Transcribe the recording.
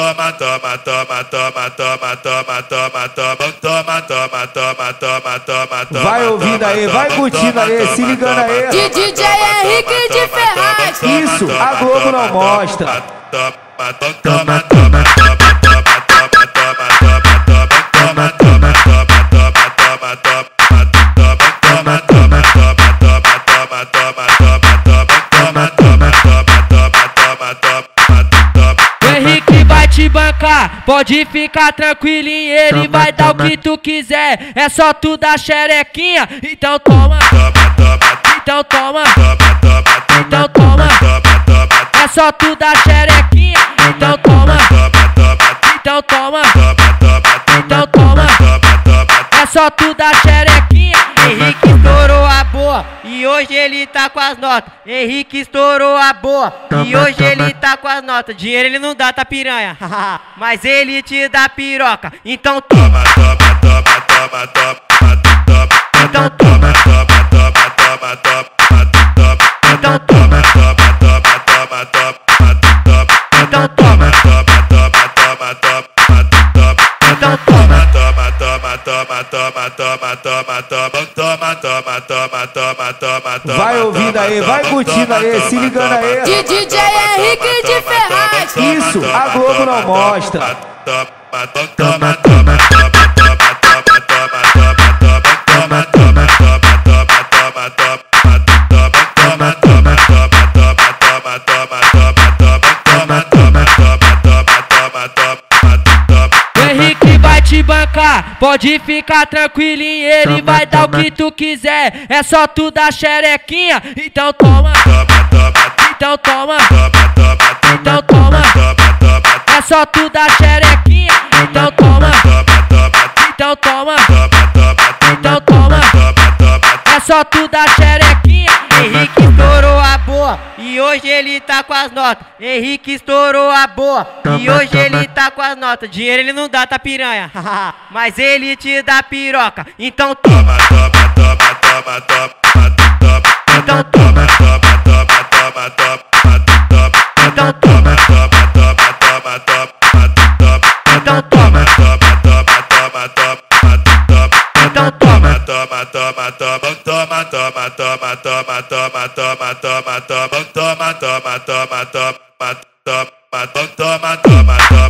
toma, toma, toma, toma, toma, toma, toma, toma, toma, toma, toma, toma, toma, toma. Vai ouvindo aí, vai curtindo aí, se ligando aí. De DJ Henrique de Ferraz. Isso, a Globo não mostra. Toma, toma, toma, toma, pode ficar tranquilinho, ele vai dar o que tu quiser. É só tu dar xerequinha, então toma, então toma, então toma. É só tu dar xerequinha, então toma, então toma, então toma. É só tu dar xerequinha. E hoje ele tá com as notas. Henrique estourou a boa. E hoje ele tá com as notas. Dinheiro ele não dá, tá piranha. Mas ele te dá piroca. Então toma, toma, toma, toma, toma, toma. Então toma, toma, toma, toma, toma, toma. Então toma, toma, toma, toma, toma, toma. Então toma, toma, toma, toma, toma, toma. Então toma, toma, toma, toma, toma, toma, toma toma. Vai ouvindo aí, vai curtindo aí, se ligando aí. De DJ Henrique de Ferraz. Isso, a Globo não mostra. Toma, toma, toma, toma, toma, toma, toma, bancar, pode ficar tranquilinho, ele vai dar o que tu quiser. É só tu dar xerequinha, então toma, então toma, então toma. É só tu dar xerequinha, então toma, então toma, então toma. É só tu dar xerequinha. Henrique estourou a boa e hoje ele tá com as notas. Henrique estourou a boa e hoje ele tá com as notas. Dinheiro ele não dá, tá piranha. Mas ele te dá piroca. Então toma, então então toma. toma, toma, toma, toma, toma, toma, toma, toma, toma, toma, toma, toma, toma, toma, toma, toma, toma, toma, toma,